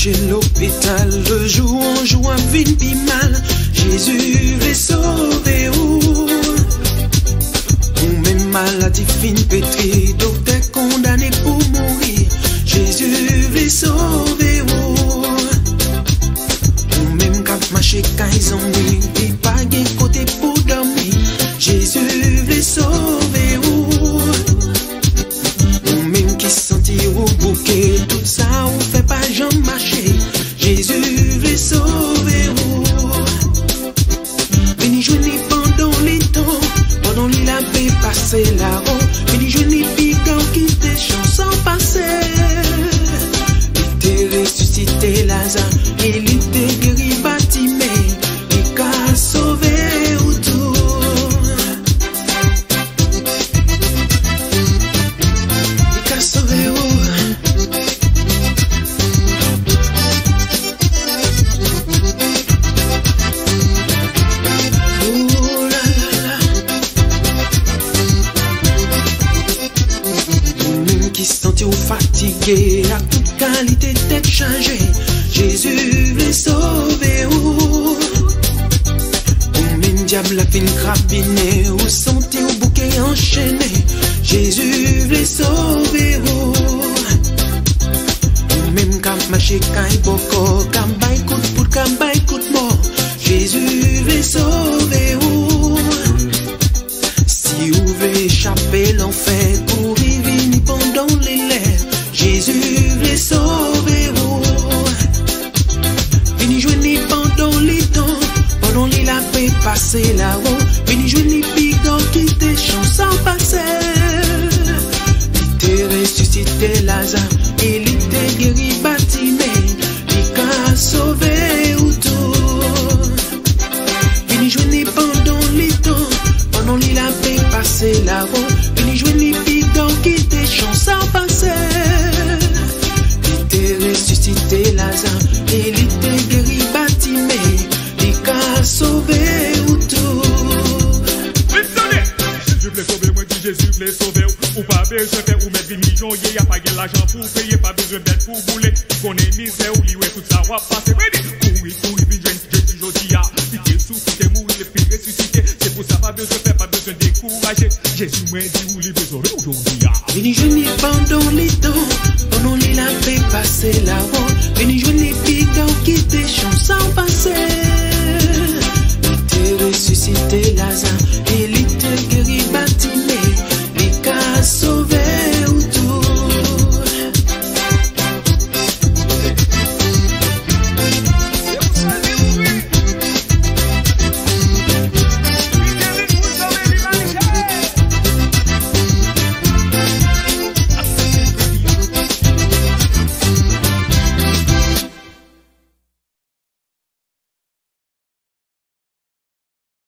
couché l'hôpital, le jour en jour, vin pi mal. Jésus sauver ou. Ou même maladie fin pétri, docteur condamné pour mourir. Jésus veut sauver ça ou fait pas jamais marcher. Jésus sauver Qui se sentit ou fatigué, à toute qualité tête changée, Jésus veut sauver ou. Ou même diable a fin crabiné, ou senti ou bouquet enchaîné, Jésus veut sauver ou. Ou même quand marché quand boko, quand bay coup pour quand coup mort, Jésus veut sauver ou. Si vous voulez échapper l'enfer, la paix passer là-haut, vini joindre piquant qui te chanson passer. Il te ressuscité Lazare, il te guéri Batimé, il t'a sauvé ou tout. Vini jouni pendant les temps, pendant li la paix passé là-haut. Vini jouni piquant qui te chanson passé. Il te ressuscité Lazare, il te guéri Batimé, il t'a sauvé Jésus voulait sauver ou. Pas besoin faire ou mettre millions, y a pas de l'argent pour payer, pas besoin d'être pour bouler. Qu'on est misère ou lié, tout ça va passer. Courir, courir, puis joindre Jésus, jodi a. T'es souffré, mourir, et puis ressuscité. C'est pour ça, pas besoin faire, pas besoin décourager. Jésus m'a dit, ou libre sauver aujourd'hui a. Vini jouni pendant les temps, pendant les la paix passé là-haut. Vini jouni piquant qui te chanson passé. Il te ressuscité Lazare,